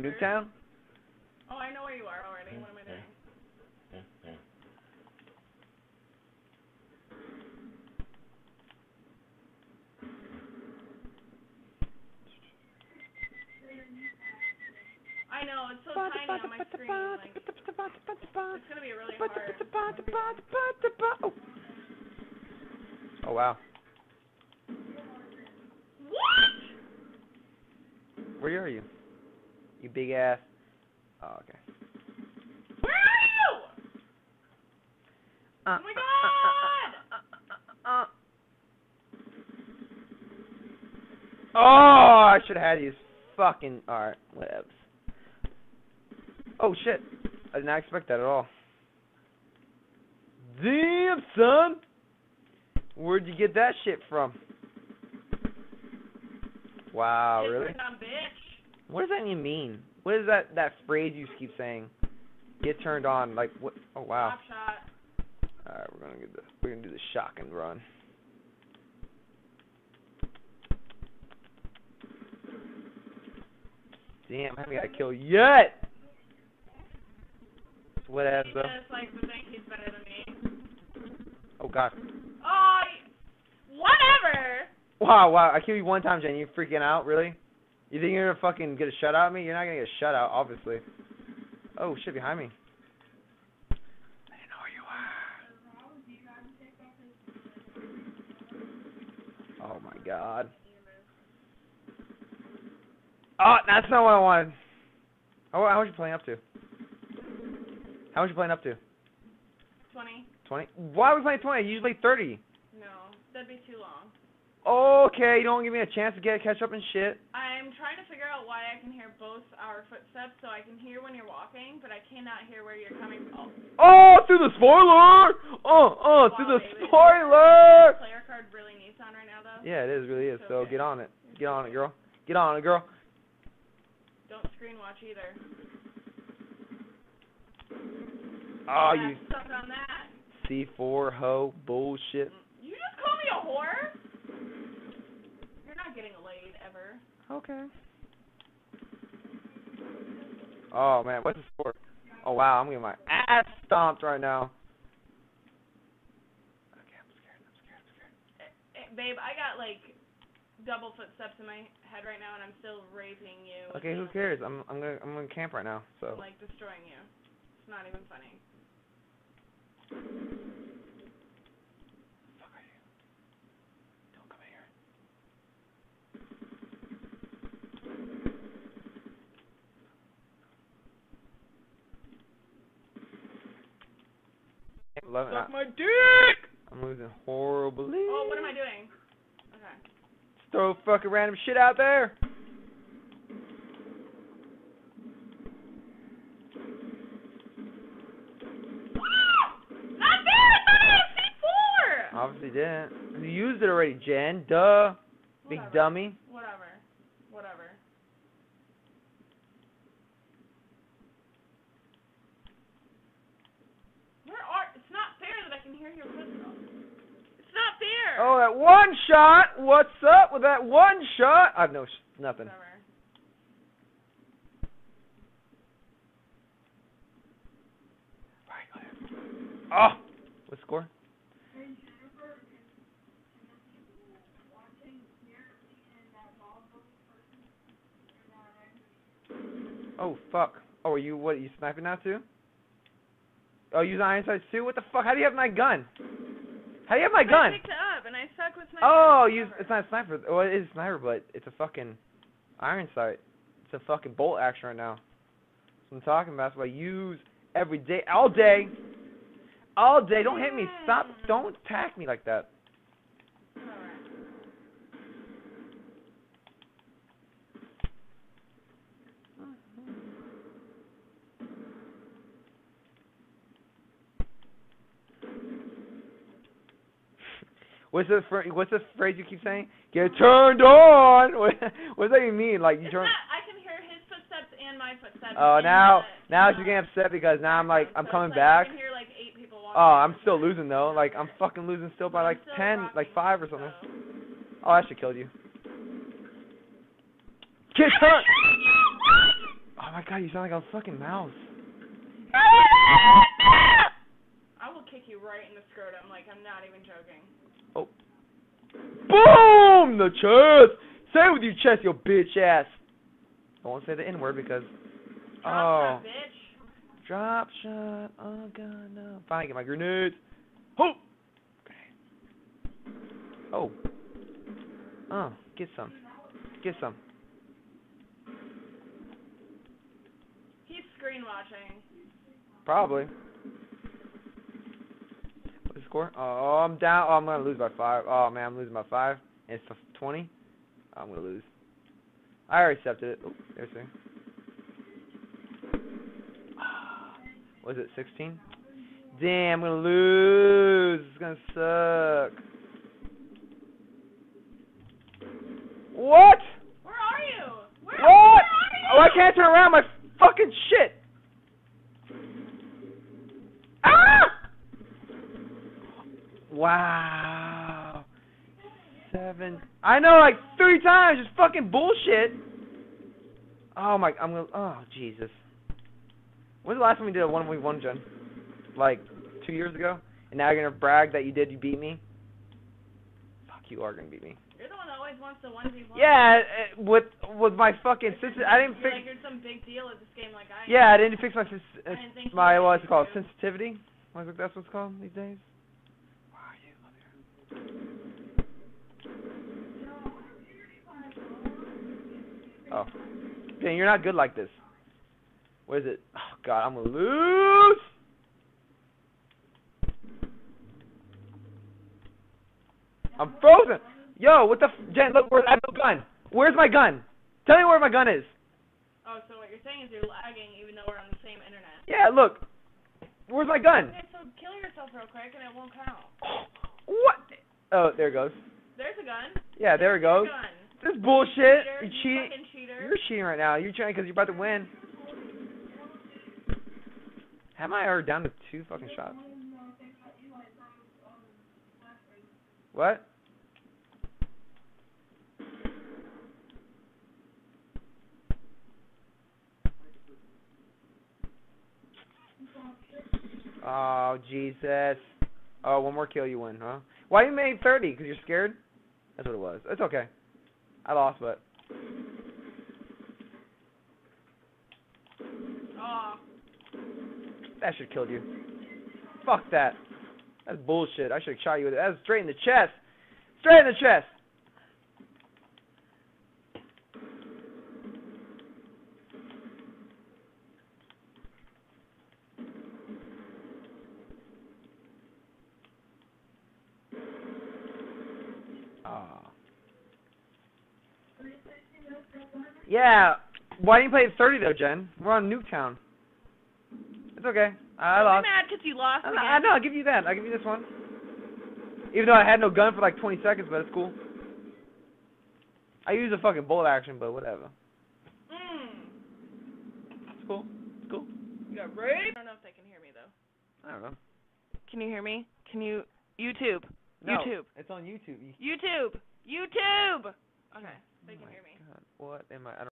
through Nuketown? Oh, I know where you are already. What am I doing? Yeah, yeah. I know it's so tiny on my screen. Like, it's gonna be really hard. Oh. Oh wow. What? Where are you? You big ass. Oh, okay. Where are you? Uh, Oh my God! uh, uh, uh, uh, uh. Oh, I should have had these fucking. Alright, whatevs. Oh shit. I did not expect that at all. Damn, son! Where'd you get that shit from? Wow, really? Turned on, bitch. What does that even mean? What is that that phrase you keep saying? Get turned on, like what? Oh wow! All right, we're gonna get the we're gonna do the shock and run. Damn, I haven't got a kill yet. Whatever. He just like to think he's better than me. Oh god. Oh, whatever. Wow, wow! I killed you one time, Jen. You freaking out, really? You think you're gonna fucking get a shutout at me? You're not gonna get a shutout, obviously. Oh shit, behind me. I didn't know where you were. Oh my god. Oh, that's not what I wanted. How how was you playing up to? How was you playing up to? Twenty. Twenty? Why are we playing twenty? You usually play thirty. No, that'd be too long. Okay, you don't give me a chance to get a catch up and shit. I'm trying to figure out why I can hear both our footsteps, so I can hear when you're walking, but I cannot hear where you're coming from. Oh, through the spoiler! Oh, oh, through the Wow, spoiler! Player card really needs on right now, though. Yeah, it is, really is. So Okay. get on it. Get on it, girl. Get on it, girl. Don't screen watch either. Oh, Yeah, you suck on that. C4 hoe bullshit. You just call me a whore? You're not getting laid ever. Okay. Oh man, what's the score? Oh wow, I'm getting my ass stomped right now. Okay, I'm scared. I'm scared. I'm scared. Eh, eh, babe, I got like double footsteps in my head right now, and I'm still raping you. Okay, who cares? I'm I'm gonna I'm gonna camp right now. So like destroying you. It's not even funny. fuck are you? Don't come here. I'm loving Suck it. my dick! I'm losing horribly. Oh, what am I doing? Okay. Just Throw fucking random shit out there. Not there! I thought I had C4! Obviously didn't. You used it already, Jen. Duh. Big Whatever. dummy. Whatever. Whatever. Where are? It's not fair that I can hear your footsteps. It's not fair. Oh, that one shot. What's up with that one shot? I've no sh- nothing. Whatever. Oh, what score? Oh fuck. Oh, are you what? Are you sniping now too? Oh, you using iron sights too? What the fuck? How do you have my gun? How do you have my I gun? Up and I suck with oh, sniper. Oh, you. It's not a sniper. Well, it is a sniper, but it's a fucking iron sight. It's a fucking bolt action right now. That's what I'm talking about. That's what I use every day, all day, all day. Don't hit me. Stop. Don't attack me like that. Whatever. What's the fr- What's the phrase you keep saying? Get turned on. What, what does that even mean? Like you turn. not, I can hear his footsteps and my footsteps. Oh, now the- now she's getting upset because now I'm like I'm. So coming back. I can hear like eight people walking. Oh, I'm still losing though. Like I'm fucking losing still by like ten, like five or something. so. Oh, I should kill you. Get turned. Oh, my god, you sound like a fucking mouse. Kick you right in the scrotum. Like I'm not even joking. Oh. Boom! The chest! Say it with your chest, you bitch ass. I won't say the N word because. Drop Oh. that bitch. Drop shot. Oh god, no. Fine, get my grenades. Oh! Grenade. Oh. Oh, get some. Get some. He's screen watching. Probably. Score? Oh, I'm down. Oh, I'm gonna lose by five. Oh man, I'm losing by five. And it's twenty. I'm gonna lose. I already accepted it. Oh, there's there. Was it sixteen? Damn, I'm gonna lose. It's gonna suck. What? Where are you? Where, What? where are you? Oh, I can't turn around. My fucking shit. Ah! Wow. Seven. I know, like three times. It's fucking bullshit. Oh my. I'm gonna. Oh Jesus. When's the last time we did a one week one, Jen? Like two years ago. And now you're gonna brag that you did. You beat me. Fuck, you are gonna beat me. You're the one that always wants the one v one. Yeah, uh, with with my fucking sister. I didn't fix. like you're some big deal at this game, like I. am. Yeah, I didn't fix my sis- I didn't think my what's it called sensitivity. I think that's what it's called these days. Why are you Oh, dang, you're not good like this. What is it? Oh God, I'm gonna lose. I'm frozen. Yo, what the f- Jen? Look, where I have no gun. Where's my gun? Tell me where my gun is. Oh, so what you're saying is you're lagging even though we're on the same internet. Yeah, look. Where's my gun? Okay, so kill yourself real quick and it won't count. What? Oh, there it goes. There's a gun. Yeah, there it goes. gun. This is bullshit. Cheater, You you cheating. fucking cheater. You're cheating right now. You're trying because you're about to win. Am I already down to two fucking shots? What? Oh Jesus! Oh, one more kill, you win, huh? Why you made thirty? Because you're scared? That's what it was. It's okay. I lost, but that should killed you. Fuck that. That's bullshit. I should have shot you with it. That was straight in the chest. Straight in the chest. Yeah. Why didn't you play at 30 though, Jen? We're on Nuketown. It's okay. I Don't lost. be mad because you lost I, again. I know. I'll give you that. I'll give you this one. Even though I had no gun for like 20 seconds, but it's cool. I use a fucking bolt action, but whatever. Mm. It's cool. It's cool. You got raped? I don't know if they can hear me though. I don't know. Can you hear me? Can you YouTube? No, YouTube. It's on YouTube. You, YouTube. YouTube. Okay, they oh can my hear me. God, what am I? I don't